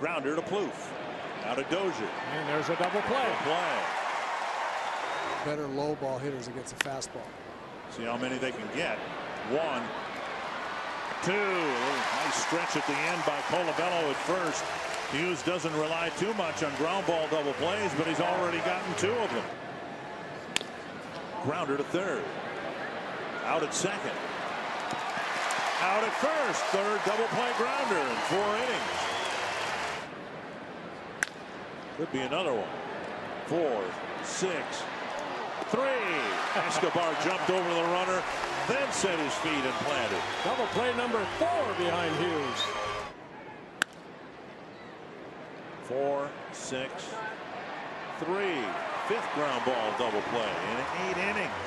Grounder to Plouffe. Out of Dozier. And there's a double play. Play. Better low ball hitters against a fastball. See how many they can get. One, two. Nice stretch at the end by Colabello at first. Hughes doesn't rely too much on ground ball double plays, but he's already gotten two of them. Grounder to third. Out at second. Out at first. Third double play grounder in four innings. Could be another one. Four, six, three. Escobar jumped over the runner, then set his feet and planted. Double play number four behind Hughes. Four, six, three. Fifth ground ball double play in eight innings.